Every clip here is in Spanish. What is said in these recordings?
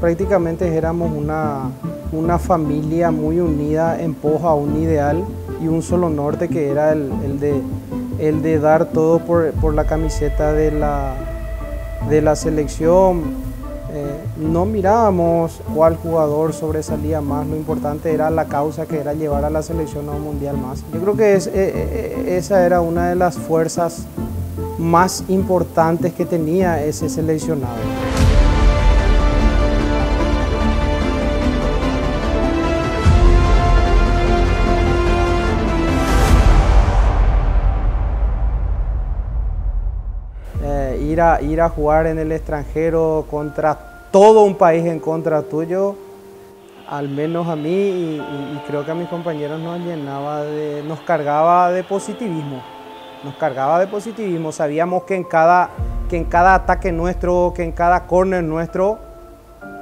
prácticamente éramos una, una familia muy unida en pos a un ideal y un solo norte que era el, de, el de dar todo por, la camiseta de la, de la selección. Eh, no mirábamos cuál jugador sobresalía más, lo importante era la causa que era llevar a la selección a un mundial más. Yo creo que es, eh, eh, esa era una de las fuerzas más importantes que tenía ese seleccionado. Ir, a, ir a jugar en el extranjero contra todo un país en contra tuyo, al menos a mí y, creo que a mis compañeros nos llenaba de, nos cargaba de positivismo, nos cargaba de positivismo. Sabíamos que en cada, que en cada ataque nuestro, que en cada corner nuestro,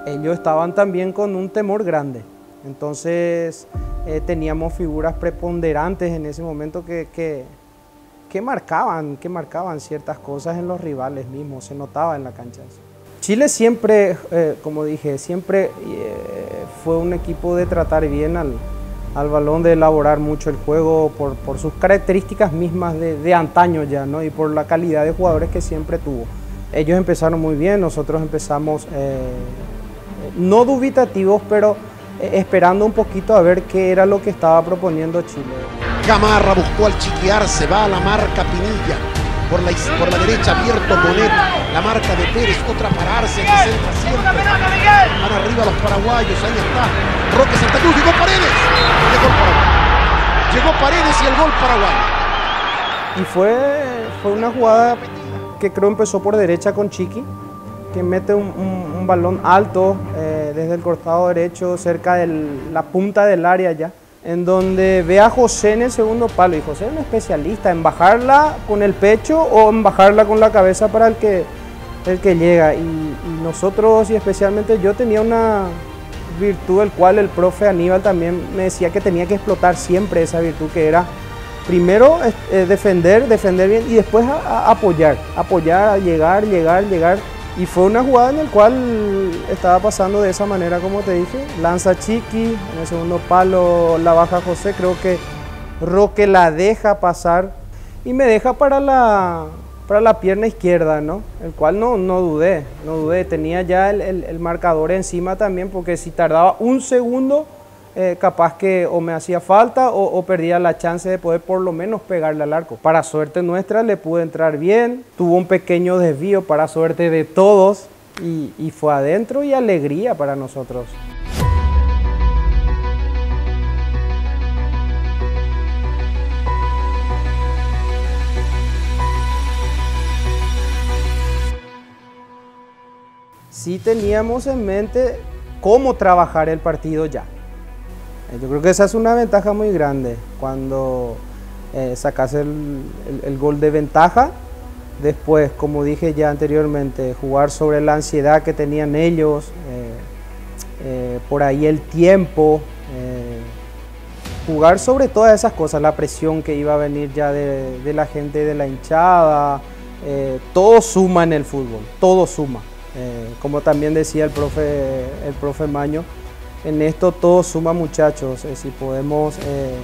ellos estaban también con un temor grande. Entonces eh, teníamos figuras preponderantes en ese momento que, que que marcaban, que marcaban ciertas cosas en los rivales mismos, se notaba en la cancha. Chile siempre, eh, como dije, siempre eh, fue un equipo de tratar bien al, al balón, de elaborar mucho el juego por, sus características mismas de, de, antaño ya, ¿no? Y por la calidad de jugadores que siempre tuvo. Ellos empezaron muy bien, nosotros empezamos eh, no dubitativos, pero esperando un poquito a ver qué era lo que estaba proponiendo Chile. Gamarra buscó al chiquearse, va a la marca Pinilla. Por la, por la derecha abierto Bonet, la marca de Pérez, otra pararse, siempre. Van arriba los paraguayos, ahí está. Roque Santa Cruz, llegó Paredes. Llegó Paraguay. Llegó Paredes y el gol paraguayo. Y fue, fue una jugada que creo empezó por derecha con Chiqui, que mete un, balón alto eh, desde el costado derecho, cerca de la punta del área ya en donde ve a José en el segundo palo y José es un especialista en bajarla con el pecho o en bajarla con la cabeza para el que, el que llega. Y, nosotros y especialmente yo tenía una virtud el cual el profe Aníbal también me decía que tenía que explotar siempre esa virtud que era primero eh, defender, defender bien y después apoyar, apoyar, llegar, llegar, llegar y fue una jugada en la cual estaba pasando de esa manera, como te dije. Lanza Chiqui, en el segundo palo la baja José, creo que Roque la deja pasar y me deja para la, para la pierna izquierda, ¿no? El cual no, no dudé, no dudé. Tenía ya el, el marcador encima también, porque si tardaba un segundo eh, capaz que o me hacía falta o, perdía la chance de poder por lo menos pegarle al arco. Para suerte nuestra le pude entrar bien, tuvo un pequeño desvío para suerte de todos y, y fue adentro y alegría para nosotros. Sí teníamos en mente cómo trabajar el partido ya. Eh, yo creo que esa es una ventaja muy grande cuando eh, sacas el, gol de ventaja. Después, como dije ya anteriormente, jugar sobre la ansiedad que tenían ellos, eh, por ahí el tiempo, jugar sobre todas esas cosas, la presión que iba a venir ya de, de la gente de la hinchada, todo suma en el fútbol, todo suma. como también decía el profe, el profe Maño, en esto todo suma muchachos, eh, si podemos eh, eh,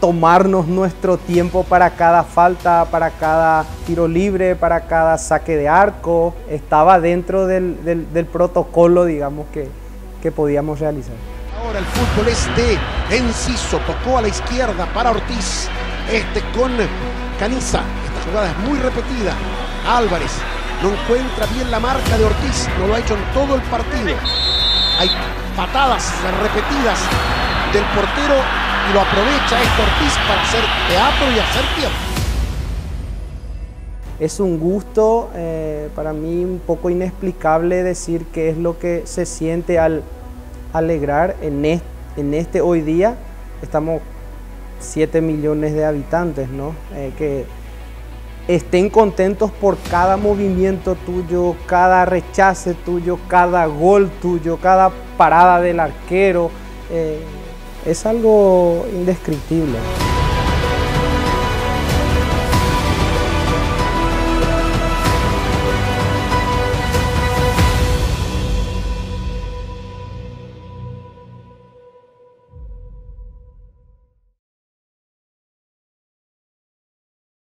tomarnos nuestro tiempo para cada falta, para cada tiro libre, para cada saque de arco, estaba dentro del, protocolo, digamos, que, que podíamos realizar. Ahora el fútbol es de Enciso, tocó a la izquierda para Ortiz, este con Caniza, esta jugada es muy repetida, Álvarez no encuentra bien la marca de Ortiz, no lo ha hecho en todo el partido. Patadas repetidas del portero y lo aprovecha este Ortiz para hacer teatro y hacer tiempo. Es un gusto eh, para mí un poco inexplicable decir qué es lo que se siente al alegrar en este, en este hoy día. Estamos 7 millones de habitantes, ¿no? Eh, que estén contentos por cada movimiento tuyo, cada rechace tuyo, cada gol tuyo, cada parada del arquero. Eh, es algo indescriptible.